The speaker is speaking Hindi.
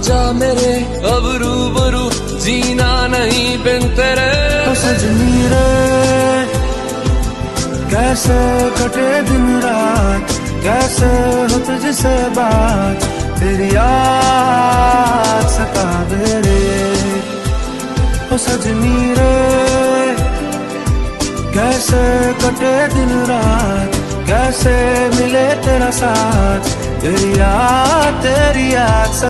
जा मेरे अब रूबरू जीना नहीं बिन तेरे। सजनी रे कैसे कटे दिन रात, कैसे हो तुझसे बात, तेरी याद सता दे रे। ओ सजनी रे कैसे कटे दिन रात, कैसे मिले तेरा साथ, तेरी याद तेरी याद